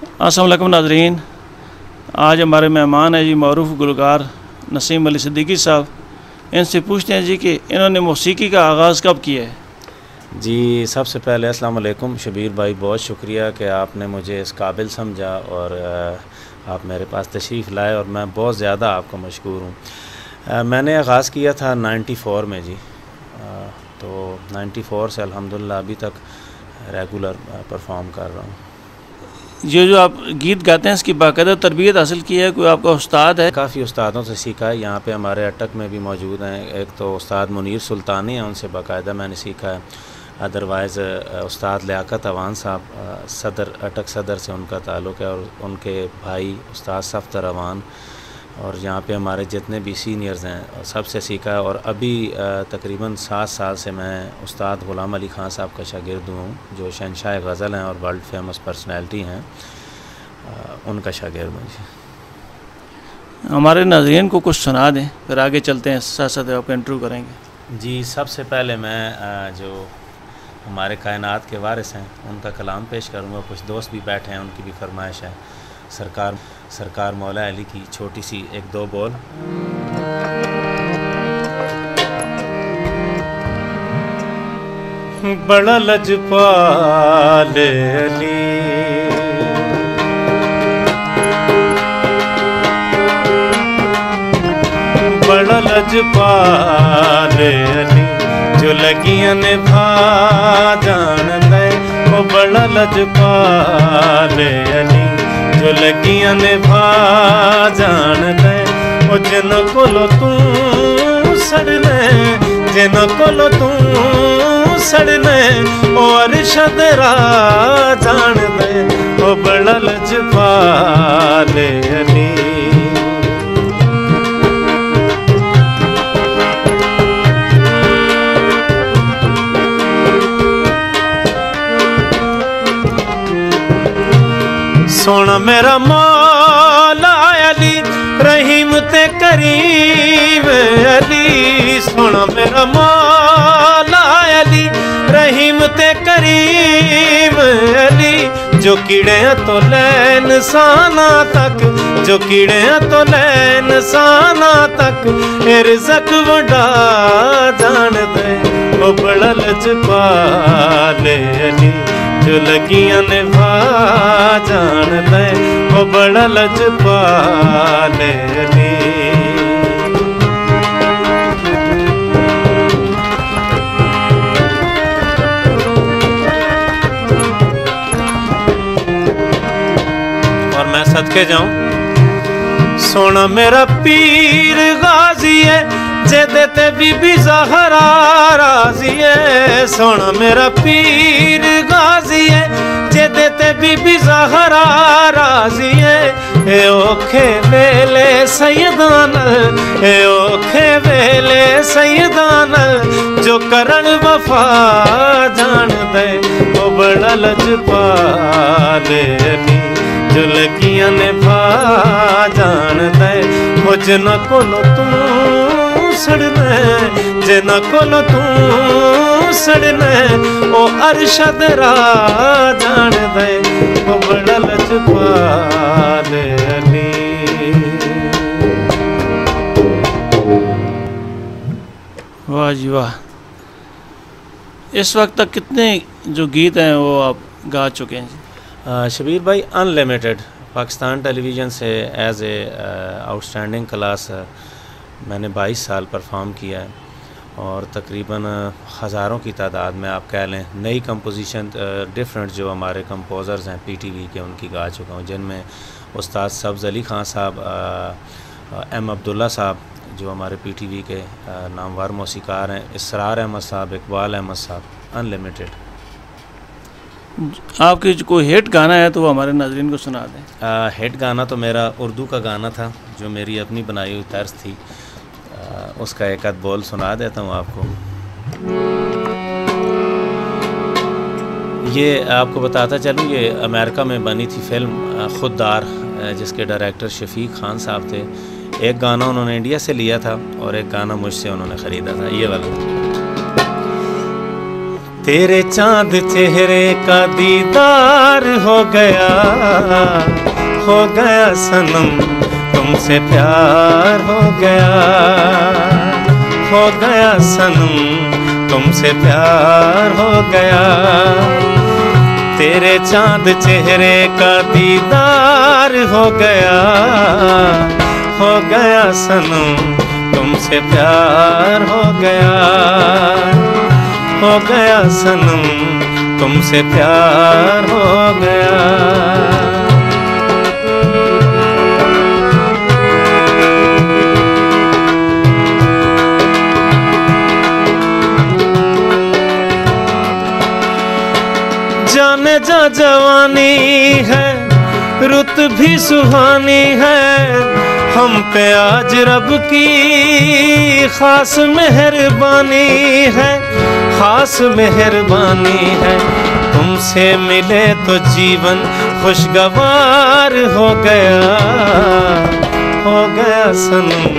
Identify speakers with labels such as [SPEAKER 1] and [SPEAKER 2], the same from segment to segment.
[SPEAKER 1] असलम नाजरीन, आज हमारे मेहमान हैं जी मरूफ गुलकार नसीम अली सिद्दीकी साहब। इनसे पूछते हैं जी कि इन्होंने मौसीकी का आगाज़ कब किया है?
[SPEAKER 2] जी, सबसे पहले अस्सलाम वालेकुम, शबीर भाई, बहुत शुक्रिया कि आपने मुझे इस काबिल समझा और आप मेरे पास तशरीफ़ लाए और मैं बहुत ज़्यादा आपका मशहूर हूँ। मैंने आगाज़ किया था 94 में जी। तो 94 से अल्हम्दुलिल्लाह अभी तक रेगुलर परफॉर्म कर रहा हूँ।
[SPEAKER 1] ये जो आप गीत गाते हैं, इसकी बाकायदा तरबियत हासिल की है? कोई आपका उस्ताद है?
[SPEAKER 2] काफ़ी उस्तादों से सीखा है। यहाँ पे हमारे अटक में भी मौजूद हैं। एक तो उस्ताद मुनीर सुल्तानी हैं, उनसे बाकायदा मैंने सीखा है। अदरवाइज़ उस्ताद लियाकत अवान साहब सदर, अटक सदर से उनका ताल्लुक़ है और उनके भाई उस्ताद सफ्तर अवान और यहाँ पे हमारे जितने भी सीनियर्स हैं सबसे सीखा है और अभी तकरीबन सात साल से मैं उस्ताद ग़ुलाम अली ख़ान साहब का शागिर्द हूँ जो शहनशाह गज़ल हैं और वर्ल्ड फ़ेमस पर्सनैलिटी हैं उनका शागिर्द हूँ
[SPEAKER 1] हमारे नाजरन को कुछ सुना दें फिर आगे चलते हैं साथ साथ आपका इंटरव्यू करेंगे।
[SPEAKER 2] जी सबसे पहले मैं जो हमारे कायनात के वारिस हैं उनका कलाम पेश करूँगा कुछ दोस्त भी बैठे हैं उनकी भी फरमाइश है। सरकार सरकार मौला अली की छोटी सी एक दो बोल। बड़ा लजपाल अली। बड़ा लजपाल अली। जो लगियाँ ने भा जान दे वो बड़ा लजपाल अली। जो लगियां ने भा ओ जिन कोलो तू सड़ने जिन कोलो तू सड़ने ओ अरशद रा जान दे ओ बड़ा लजपाले अली ਸੁਣ ਮੇਰਾ ਮੌਲਾ ਅਲੀ, ਰਹੀਮ ਤੇ ਕਰੀਮ ਅਲੀ। ਸੁਣ ਮੇਰਾ ਮੌਲਾ ਅਲੀ, ਰਹੀਮ ਤੇ ਕਰੀਮ ਅਲੀ। ਜੋ ਕੀੜਿਆਂ ਤੋਂ ਲੈ ਇਨਸਾਨਾਂ ਤੱਕ, ਜੋ ਕੀੜਿਆਂ ਤੋਂ ਲੈ ਇਨਸਾਨਾਂ ਤੱਕ, ਇਹ ਰਜ਼ਕ ਵੰਡਾ ਜਾਣਦੇ, ਉਹ ਬੜਾ ਲਚਪਾਲੇ ਅਲੀ ਜੋ ਲਗੀਆਂ ਨੇ ਵਾ ਜਾਣਦੇ, ਉਹ ਬੜਾ ਲਚਪਾਲੇ ਅਲੀ ਕੇ ਜਾਉ। ਸੋਹਣਾ ਮੇਰਾ ਪੀਰ ਗਾਜ਼ੀ ਏ, ਜਿਹਦੇ ਤੇ ਬੀਬੀ ਜ਼ਹਰਾ ਰਾਜ਼ੀ ਏ। ਸੁਣ ਮੇਰਾ ਪੀਰ ਗਾਜ਼ੀ ਏ, ਜਿਹਦੇ ਤੇ ਬੀਬੀ ਜ਼ਹਰਾ ਰਾਜ਼ੀ ਏ। ਏ ਔਖੇ ਵੇਲੇ ਸੈਦਾਂ ਏ ਔਖੇ ਵੇਲੇ ਸੈਦਾਂ ਜੋ ਕਰਨ ਵਫਾ ਜਾਣਦੇ, ਉਹ ਬੜਾ ਲਜਪਾ ਲੈਨੀ लगियाँ ने भा जान दे। हो जना कोलो तू सड़ने जना कोलो तू सड़ने ओ अरशद रा जान दे। ओ बड़ा लजपाले अली।
[SPEAKER 1] वाह जी वाह। इस वक्त तक कितने जो गीत हैं वो आप गा चुके हैं
[SPEAKER 2] शबीर भाई अनलिमिटेड पाकिस्तान टेलीविज़न से एज ए आउटस्टैंडिंग क्लास मैंने 22 साल परफॉर्म किया है और तकरीबन हज़ारों की तादाद में आप कह लें, नई कंपोजिशन डिफरेंट जो हमारे कंपोज़र्स हैं पीटीवी के, उनकी गा चुका हूँ, जिनमें उस्ताद सब्ज़ अली ख़ान साहब एम अब्दुल्ला साहब जो हमारे पीटीवी के नामवर मौसीकार हैं, इसरार अहमद साहब, इकबाल अहमद साहब अनलिमिटेड
[SPEAKER 1] आपके कोई हिट गाना है तो वो हमारे नाजरीन को सुना दें।
[SPEAKER 2] हिट गाना तो मेरा उर्दू का गाना था जो मेरी अपनी बनाई हुई तर्ज थी। आ, उसका एक आध बोल सुना देता हूँ आपको। ये आपको बताता चलूँ ये अमेरिका में बनी थी फ़िल्म खुददार जिसके डायरेक्टर शफीक खान साहब थे। एक गाना उन्होंने इंडिया से लिया था और एक गाना मुझसे उन्होंने ख़रीदा था। ये वाला। तेरे चाँद चेहरे का दीदार हो गया हो गया सनम, तुमसे प्यार हो गया। हो गया सनम, तुमसे प्यार हो गया। तेरे चाँद चेहरे का दीदार हो गया हो गया सनम, तुमसे प्यार हो गया। हो गया सनम, तुमसे प्यार हो गया। जाने जा जवानी है, रुत भी सुहानी है, हम पे आज रब की खास मेहरबानी है। खास मेहरबानी है। तुमसे मिले तो जीवन खुशगवार हो गया। हो गया सनम,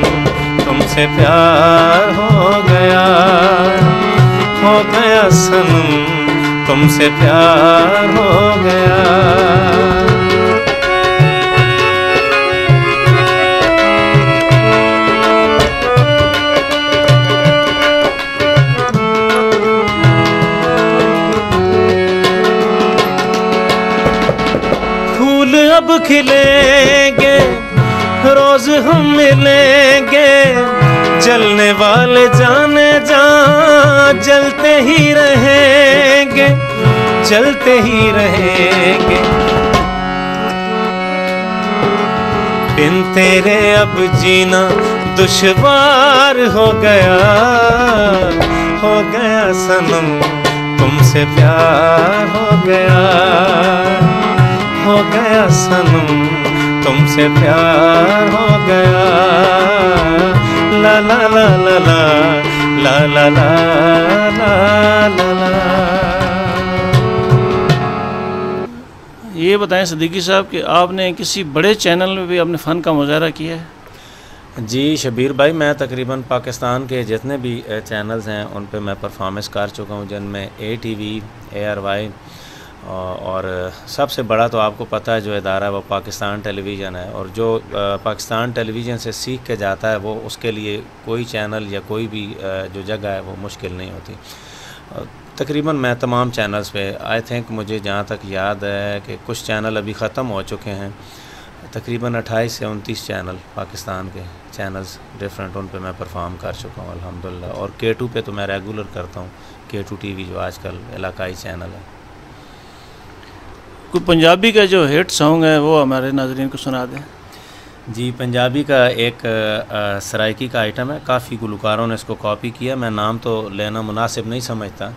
[SPEAKER 2] तुमसे प्यार हो गया। हो गया सनम, तुमसे प्यार हो गया। खिलेंगे, रोज हम मिलेंगे। जलने वाले जाने जा जलते ही रहेंगे, जलते ही रहेंगे। बिन तेरे अब जीना दुश्वार हो गया हो गया सनम, तुमसे प्यार हो गया। हो गया सनम तुमसे प्यार हो गया ला ला ला ला ला ला ला ला ला ला ला
[SPEAKER 1] ये बताएँ सदीकी साहब कि आपने किसी बड़े चैनल में भी अपने फ़न का मुजाहरा किया है
[SPEAKER 2] जी शबीर भाई मैं तकरीबन पाकिस्तान के जितने भी चैनल्स हैं उन पे मैं परफॉर्मेंस कर चुका हूँ जिनमें A T V A R Y और सबसे बड़ा तो आपको पता है जो इदारा है वो पाकिस्तान टेलीविज़न है। और जो पाकिस्तान टेलीविज़न से सीख के जाता है, वो उसके लिए कोई चैनल या कोई भी जो जगह है, वो मुश्किल नहीं होती। तकरीबन मैं तमाम चैनल्स पे, आई थिंक मुझे जहाँ तक याद है कि कुछ चैनल अभी ख़त्म हो चुके हैं। तकरीबन 28 से 29 चैनल पाकिस्तान के चैनल्स डिफरेंट, उन पे मैं परफॉर्म कर चुका हूँ अलहमदिल्ला और के टू पे तो मैं रेगुलर करता हूँ। के टू टी वी जो आजकल इलाकाई चैनल है।
[SPEAKER 1] कोई पंजाबी का जो हिट सॉन्ग है वो हमारे नाजरीन को सुना दें।
[SPEAKER 2] जी पंजाबी का एक सराइकी का आइटम है। काफ़ी गुलकारों ने इसको कॉपी किया। मैं नाम तो लेना मुनासिब नहीं समझता।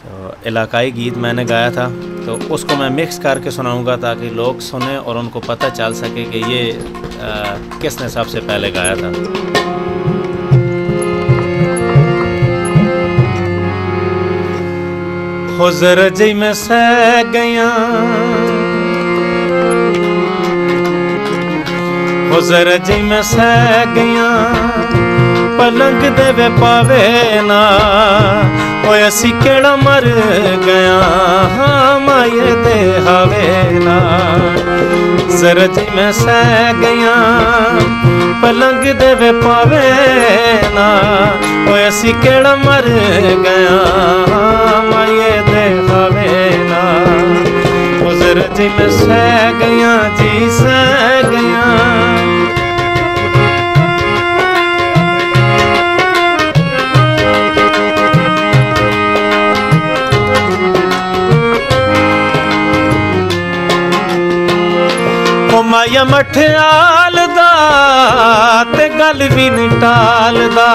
[SPEAKER 2] तो इलाकाई गीत मैंने गाया था तो उसको मैं मिक्स करके सुनाऊँगा ताकि लोग सुने और उनको पता चल सके कि ये आ, किसने सबसे पहले गाया था। ਹੋ ਜ਼ਰਾ ਜਈ ਮੈਂ ਸਹਿ ਗਿਆ ਹੋ ਜ਼ਰਾ ਜਈ ਮੈਂ ਸਹਿ ਗਿਆ ਪਲੰਗ ਦੇ ਵੇ ਪਾਵੇ ਨਾ ਓਏ ਅਸੀਂ ਕਿਹੜਾ ਮਰ ਗਿਆ ਹਾਂ, ਮਾਏ ਤੇ ਹਵੇ ਨਾ ਜ਼ਰਾ ਜਈ ਮੈਂ ਸਹਿ ਗਿਆ ਪਲੰਗ ਦੇ ਵੇ ਪਾਵੇ ਨਾ ਓਏ ਅਸੀਂ ਕਿਹੜਾ ਮਰ ਗਿਆ ਮਾਏ ਜੀ ਮੈਂ ਸਹਿ ਗਿਆ ਜੀ ਸਹਿ ਗਿਆ ਮਾਇਆ ਮਠਿਆਲ ਦਾ ਤੇ ਗੱਲ ਵੀ ਨਹੀਂ ਟਾਲਦਾ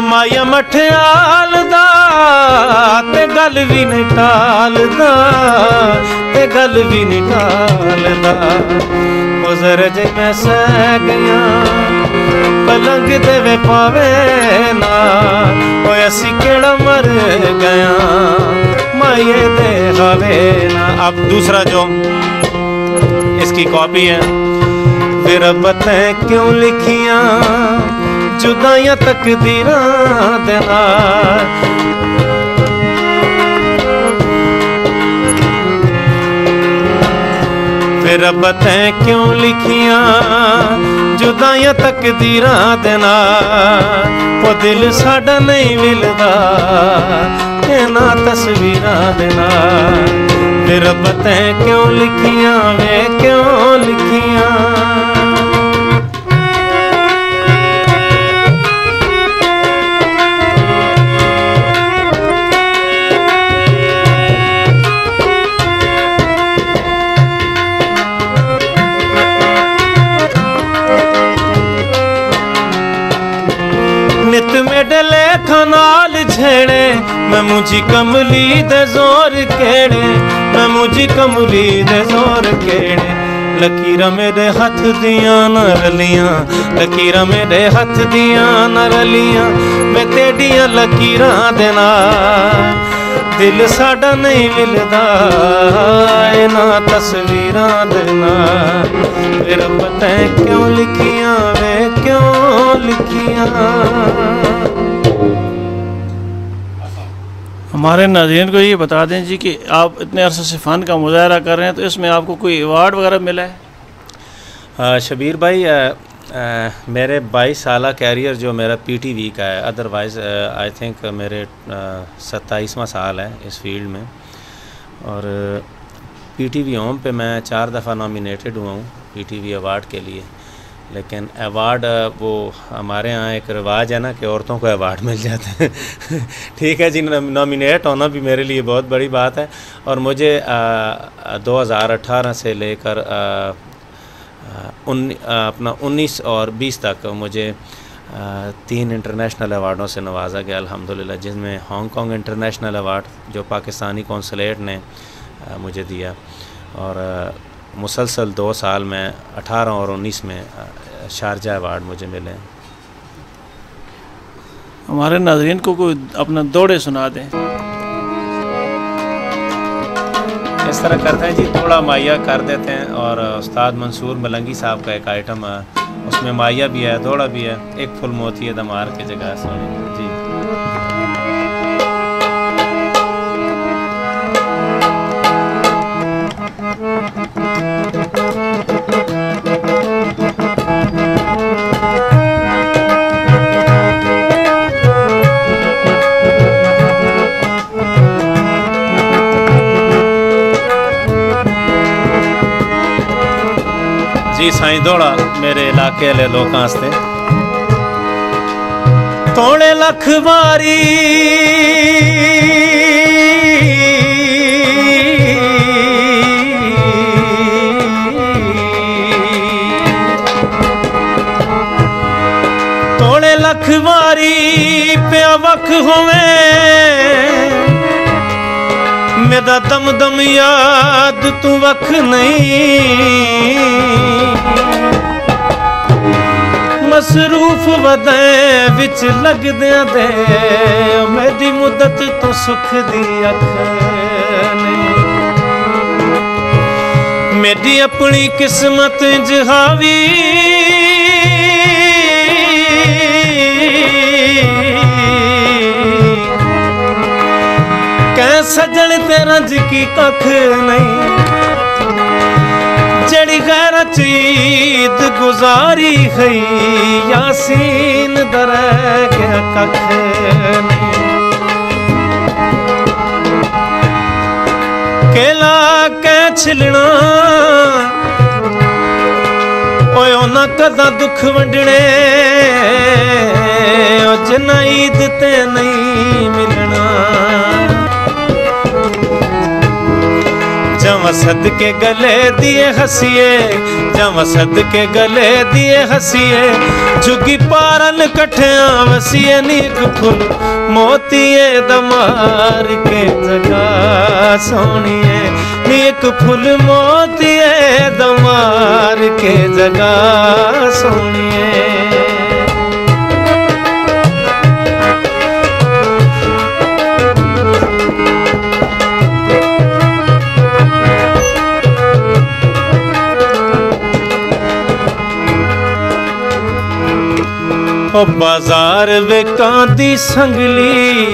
[SPEAKER 2] माया मठियाल ते गल भी नहीं टाल ते गल भी नहीं टाल गुजर जे मैं सह गया पलंग देवे पावे ना वो असी केड़ा मर गया माये दे हवे ना अब दूसरा जो इसकी कॉपी है फिर अब बतें क्यों लिखिया ਜੁਦਾਈਆਂ ਤਕਦੀਰਾਂ ਦੇ ਨਾਲ। ਫਿਰ ਬਤੈ ਕਿਉਂ ਲਿਖੀਆਂ ਜੁਦਾਈਆਂ ਤਕਦੀਰਾਂ ਦੇ ਨਾਲ? ਉਹ ਦਿਲ ਸਾਡਾ ਨਹੀਂ ਮਿਲਦਾ ਇਹਨਾਂ ਤਸਵੀਰਾਂ ਦੇ ਨਾਲ। ਫਿਰ ਬਤੈ ਕਿਉਂ ਲਿਖੀਆਂ ਵੇ ਕਿਉਂ ਲਿਖੀਆਂ? ਛੇੜੇ ਮੈਂ ਮੁਝੀ ਕਮਲੀ ਦੇ ਜ਼ੋਰ ਕਿਹੜੇ ਮੈਂ ਮੁਝੀ ਕਮਲੀ ਦੇ ਜ਼ੋਰ ਕਿਹੜੇ ਲਕੀਰਾਂ ਮੇਰੇ ਹੱਥ ਦੀਆਂ ਨਾ ਰਲੀਆਂ ਲਕੀਰਾਂ ਮੇਰੇ ਹੱਥ ਦੀਆਂ ਨਾ ਰਲੀਆਂ ਮੈਂ ਤੇਡੀਆਂ ਲਕੀਰਾਂ ਦੇ ਨਾਲ। ਦਿਲ ਸਾਡਾ ਨਹੀਂ ਮਿਲਦਾ, ਇਹਨਾਂ ਤਸਵੀਰਾਂ ਦੇ ਨਾਲ। ਫਿਰ ਪਤਾ ਕਿਉਂ ਲਿਖੀਆਂ ਵੇ, ਕਿਉਂ ਲਿਖੀਆਂ?
[SPEAKER 1] हमारे नाजरन को ये बता दें जी कि आप इतने अरसे से फ़न का मुजाहरा कर रहे हैं तो इसमें आपको कोई अवार्ड वगैरह मिला है?
[SPEAKER 2] शबीर भाई आ, आ, मेरे 22 साल कैरियर जो मेरा पी टी पीटीवी का है अदरवाइज़ आई थिंक मेरे सत्ताईसवां साल है इस फ़ील्ड में। और पीटीवी होम पर मैं चार दफ़ा नॉमिनेटेड हुआ हूँ पीटीवी अवार्ड के लिए। लेकिन अवार्ड वो हमारे यहाँ एक रिवाज है ना कि औरतों को अवार्ड मिल जाते हैं। ठीक है जी नॉमिनेट होना भी मेरे लिए बहुत बड़ी बात है। और मुझे दो हज़ार अठारह से लेकर अपना उन्नीस और बीस तक मुझे तीन इंटरनेशनल अवार्डों से नवाजा गया, अल्हम्दुलिल्लाह जिसमें हांगकांग इंटरनेशनल अवार्ड जो पाकिस्तानी कौंसलेट ने मुझे दिया। और मुसलसल दो साल में अठारह और उन्नीस में शारजा अवार्ड मुझे मिले।
[SPEAKER 1] हमारे नाजरीन को कोई अपना दौड़े सुना दें।
[SPEAKER 2] इस तरह करते हैं जी थोड़ा माया कर देते हैं और उस्ताद मंसूर मलंगी साहब का एक आइटम है उसमें माया भी है दौड़ा भी है एक फुल मोती है दमार की जगह सोने जी। ਜੀ, ਸਾਈਂ ਦੋੜਾ ਮੇਰੇ ਇਲਾਕੇ ਵਾਲੇ ਲੋਕਾਂ ਵਾਸਤੇ। ਤੋਲੇ ਲੱਖ ਵਾਰੀ ਤੋਲੇ ਲੱਖ ਵਾਰੀ ਪਿਆ ਵਖ ਹੋਵੇ। ਮੇਰਾ ਦਮ ਦਮ ਯਾਦ ਤੂੰ ਵਖ ਨਹੀਂ। ਮਸਰੂਫ ਵਦੈ ਵਿੱਚ ਲੱਗਦਿਆਂ ਦੇ, ਮੇਰੀ ਮੁੱਦਤ ਤੂੰ ਸੁਖ ਦੀ ਅੱਖ ਨਹੀਂ। ਮੇਰੀ ਆਪਣੀ ਕਿਸਮਤ ਜਹਾਵੀ ਸਜਣ ਤੇ ਰੰਜ ਕੀ ਕੱਖ ਨਹੀਂ। ਜਿਹੜੀ ਗੈਰਤ ਈਦ ਗੁਜ਼ਾਰੀ ਖਈ ਯਾਸੀਨ ਦਰੈ ਕੇ ਕੱਖ ਨਹੀਂ। ਕੇਲਾ ਕੈ ਛਿਲਣਾ, ਓਏ ਉਹਨਾਂ ਕਦਾ ਦੁੱਖ ਵੰਡਣੇ? ਉਹ ਜਨਾਈਦ ਤੇ ਨਹੀਂ ਮਿਲ। जम सद के गले दिए हसीए जम सद के गले दिए हसीए, जुगी पारन कठिया वसीए नीक फुल मोतिए दमार के जगा सोनिए, नीक फुल मोतिए दमार के जगा सोनिए। ਬਾਜ਼ਾਰ ਵੇਕਾਂ ਦੀ ਸੰਗਲੀ।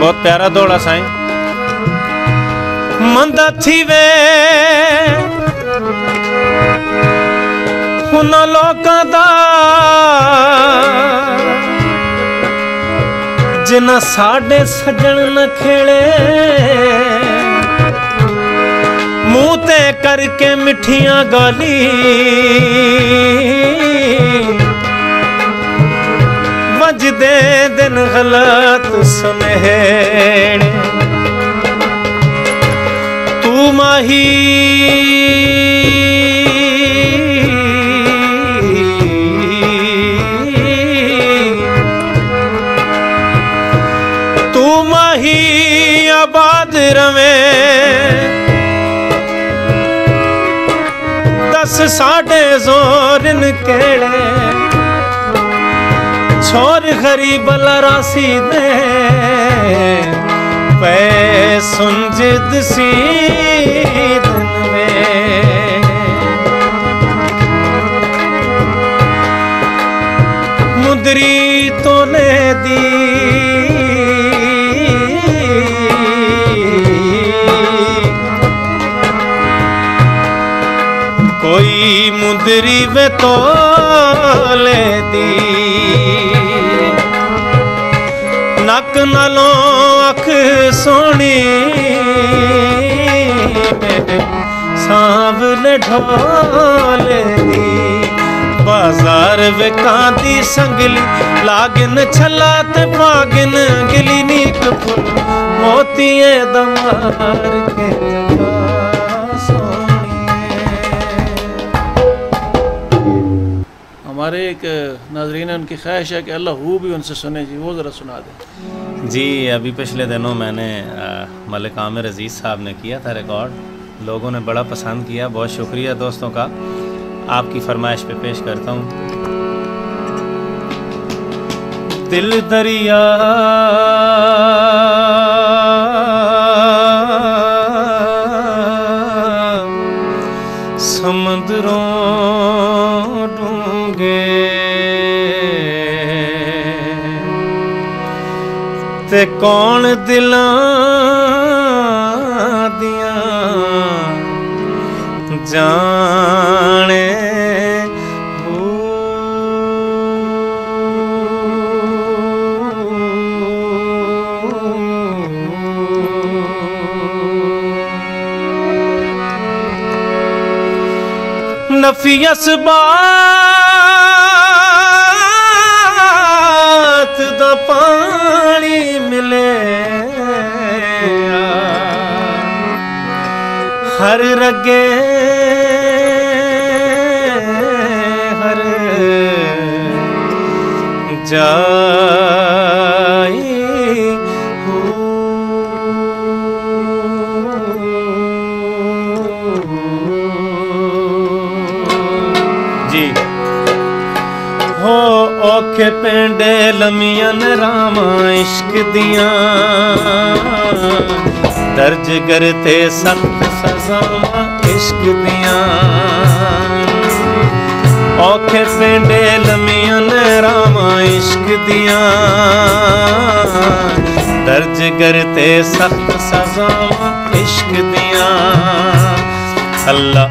[SPEAKER 2] ਬਹੁਤ ਪਿਆਰਾ ਦੋੜਾ ਸਾਈਂ। ਮੰਦਾ ਥੀਵੇ। ਉਹਨਾਂ ਲੋਕਾਂ ਦਾ ਜਿਨ੍ਹਾਂ ਸਾਡੇ ਸੱਜਣ ਨਾ ਖੇਲੇ। ਮੂੰਹ ਕਰਕੇ ਮਿੱਠੀਆਂ ਗਾਲੀ ਵੱਜਦੇ ਦਿਨ ਗਲਤ ਸੁਨੇਹੜੇ ਤੂੰ ਮਾਹੀ साढ़े ज़ोर केड़े। छोर खरी बला रासी दे। पे सुनजिद सी दिन में मुदरी तो ने दी। गुदरी वे तोले दी नक नलों अख सोनी ਸਾਵਨ ਢੋਲਦੀ ਬਾਜ਼ਾਰ ਵਿਕਾਂਦੀ ਸੰਗਲੀ, ਲਾਗਨ ਛੱਲਾ ਤੇ ਪਾਗਨ ਗਲੀ ਨੀਕ ਫੁੱਲ, ਮੋਤੀਏ ਦਮਾਰ ਕੇ ਜਗਾ
[SPEAKER 1] एक नाजरीन, उनकी ख्वाहिश है कि अल्लाह हू भी उनसे सुने जी, वो ज़रा सुना दें।
[SPEAKER 2] जी, अभी पिछले दिनों मैंने मलिक आमिर अज़ीज़ साहब ने किया था रिकॉर्ड लोगों ने बड़ा पसंद किया, बहुत शुक्रिया दोस्तों का। आपकी फरमाइश पे पेश करता हूँ। दिल दरिया ਤੇ ਕੌਣ ਦਿਲਾਂ ਦੀਆਂ ਜਾਣੇ ਨਫੀ ਅਸਬਾ ਪਾਣੀ ਮਿਲੇ ਹਰ ਰਗੇ ਹਰ ਜਾ ਔਖੇ ਪਿੰਡੇ ਲੰਮੀਆਂ ਨਰਾਵਾਂ ਇਸ਼ਕ ਦੀਆਂ। ਦਰਜ ਕਰਤੇ ਸਖਤ ਸਜ਼ਾਵਾਂ ਇਸ਼ਕ ਦੀਆਂ। ਔਖੇ ਪਿੰਡੇ ਲੰਮੀਆਂ ਨਰਾਵਾਂ ਇਸ਼ਕ ਦੀਆਂ। ਦਰਜ ਕਰਤੇ ਸਖਤ ਸਜ਼ਾਵਾਂ ਇਸ਼ਕ ਦੀਆਂ। ਅੱਲਾ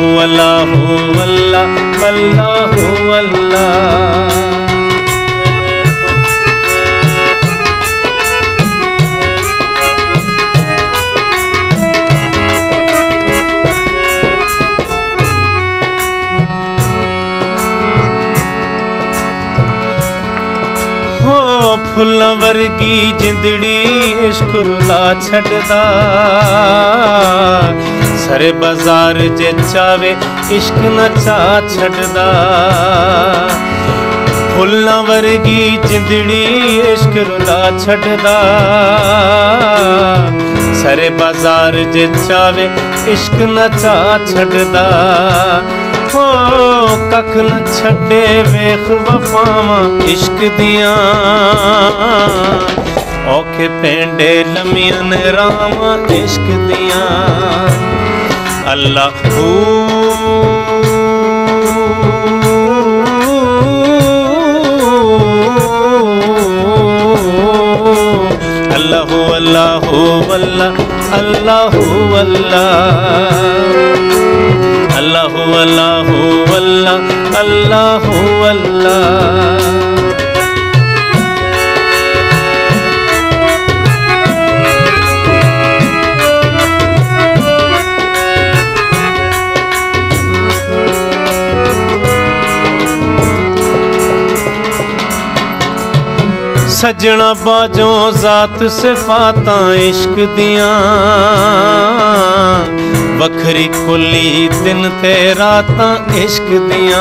[SPEAKER 2] अल्लाह अल्लाह अल्लाह अल्लाह ਫੁੱਲਾਂ ਵਰਗੀ ਜਿੰਦੜੀ ਇਸ਼ਕ ਰੁਲਾ ਛੱਡਦਾ। ਸਾਰੇ ਬਾਜ਼ਾਰ ਜੇ ਚਾਵੇ, ਇਸ਼ਕ ਨਾ ਚਾ ਛੱਡਦਾ। ਫੁੱਲਾਂ ਵਰਗੀ ਜਿੰਦੜੀ ਇਸ਼ਕ ਰੁਲਾ ਛੱਡਦਾ। ਸਾਰੇ ਬਾਜ਼ਾਰ ਜੇ ਚਾਵੇ, ਇਸ਼ਕ ਨਾ ਚਾ ਛੱਡਦਾ। ਹੋ ਕੱਖ ਨ ਛੱਡੇ ਵੇਖ ਵਫਾਵਾਂ ਇਸ਼ਕ ਦੀਆਂ ਔਖੇ ਪੈਂਡੇ ਲੰਮੀਆਂ ਨੇ ਰਾਵਾਂ ਇਸ਼ਕ ਦੀਆਂ ਅੱਲਾ अल्लाह अल्लाह अल्लाह अल्लाह अल्लाह अल्लाह अल्लाह अल्लाह अल्लाह अल्लाह। सजना बाजों जात सिफात इश्क दियाँ। बिखरी खुली दिन ते रात इश्क दिया।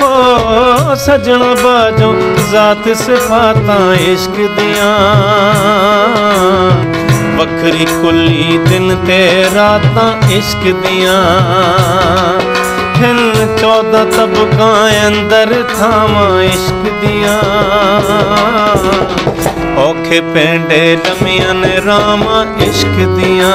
[SPEAKER 2] हो सजन बाजो ज़ात सिफात इश्क दिया। बखरी कुली दिन ते रात इश्क दियाँ। हिन चौदह तबका अंदर थाव इश्क दिया। औखे पेंडे लमियान रामा इश्क दिया।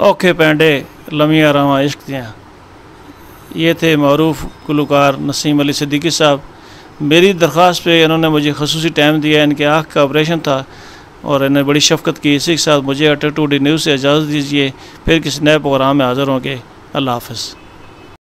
[SPEAKER 1] औखे पेंडे लमिया राव इश्क दियाँ। ये थे मरूफ गुलकार नसीम अली सिद्दीकी साहब। मेरी दरख्वास्त पे इन्होंने मुझे खसूसी टाइम दिया, इनके आँख का ऑपरेशन था और इन्हें बड़ी शफकत की। इसी के साथ मुझे अटर टू डी न्यूज़ से इजाज़त दीजिए, फिर किसी नए प्रोग्राम में हाज़िर होंगे। अल्लाह हाफ़िज़।